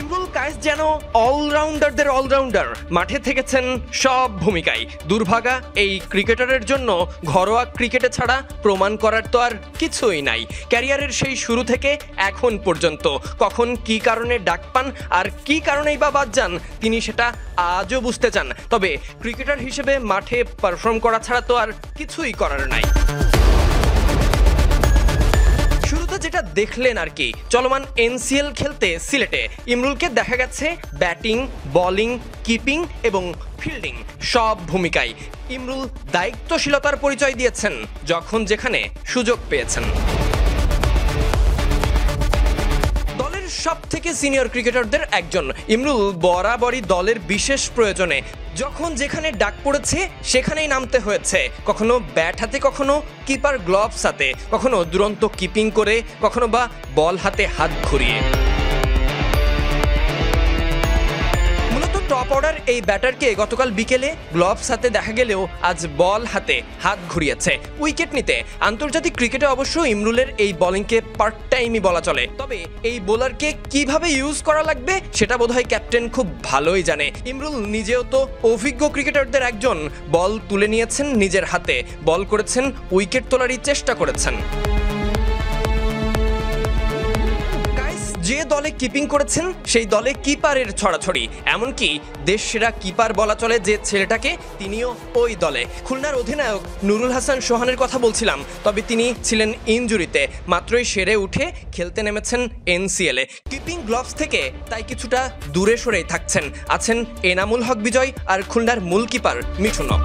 ইমরুল কায়েস যেন অলরাউন্ডারদের অলরাউন্ডার। মাঠে থেকেছেন সব ভূমিকায় দুর্ভাগা এই ক্রিকেটারের জন্য ঘরোয়া ক্রিকেটে ছাড়া প্রমাণ করার তো আর কিছুই নাই। ক্যারিয়ারের সেই শুরু থেকে এখন পর্যন্ত কখন কি কারণে ডাক পান আর কি কারণেই বা বাদ যান, তিনি সেটা আজও বুঝতে চান। তবে ক্রিকেটার হিসেবে মাঠে পারফর্ম করা ছাড়া তো আর কিছুই করার নাই। শুরুতে যেটা দেখলেন আর কি, চলমান এনসিএল খেলতে সিলেটে। ইমরুলকে দেখা গেছে ব্যাটিং, বলিং, কিপিং এবং ফিল্ডিং, সব ভূমিকায় ইমরুল দায়িত্বশীলতার পরিচয় দিয়েছেন, যখন যেখানে সুযোগ পেয়েছেন। সব থেকে সিনিয়র ক্রিকেটারদের একজন। ইমরুল বরাবরই দলের বিশেষ প্রয়োজনে। যখন যেখানে ডাক পড়েছে, সেখানেই নামতে হয়েছে। কখনো ব্যাট হাতে, কখনো কিপার গ্লোভস হাতে। কখনো দুরন্ত কিপিং করে, কখনো বা বল হাতে হাত ঘুরিয়ে। টপ অর্ডার এই ব্যাটারকে গতকাল বিকেলে গ্লোভস হাতে দেখা গেলেও আজ বল হাতে হাত ঘুরিয়েছে। উইকেট নিতে আন্তর্জাতিক ক্রিকেটে অবশ্য ইমরুলের এই বোলিংকে পার্ট টাইমই বলা চলে। তবে এই বোলারকে কীভাবে ইউজ করা লাগবে সেটা বোধহয় ক্যাপ্টেন খুব ভালোই জানে। ইমরুল নিজেও তো অভিজ্ঞ ক্রিকেটারদের একজন। বল তুলে নিয়েছেন নিজের হাতে। বল করেছেন উইকেট তোলারই চেষ্টা করেছেন। যে দলে কিপিং করেছেন, সেই দলে কিপারের ছড়াছড়ি। এমনকি দেশ সেরা কিপার বলা চলে যে ছেলেটাকে, তিনিও ওই দলে। খুলনার অধিনায়ক নুরুল হাসান সোহানের কথা বলছিলাম, তবে তিনি ছিলেন ইনজুরিতে। মাত্রই সেরে উঠে খেলতে নেমেছেন এনসিএলে কিপিং গ্লোভস থেকে তাই কিছুটা দূরে সরেই থাকছেন। আছেন এনামুল হক বিজয় আর খুলনার মূল কিপার মিঠুনক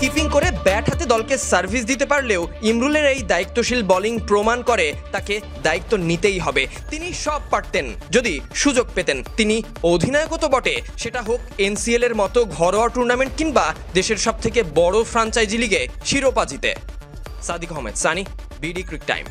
কিপিং করে ব্যাট হাতে দলকে সার্ভিস দিতে পারলেও ইমরুলের এই দায়িত্বশীল বোলিং প্রমাণ করে তাকে দায়িত্ব নিতেই হবে। তিনি সব পারতেন, যদি সুযোগ পেতেন। তিনি অধিনায়কও তো বটে। সেটা হোক এনসিএল এর মতো ঘরোয়া টুর্নামেন্ট কিংবা দেশের সব থেকে বড় ফ্রাঞ্চাইজি লিগে শিরোপা জিতে। Sadiq Ahmed, Sunny, BD Crictime.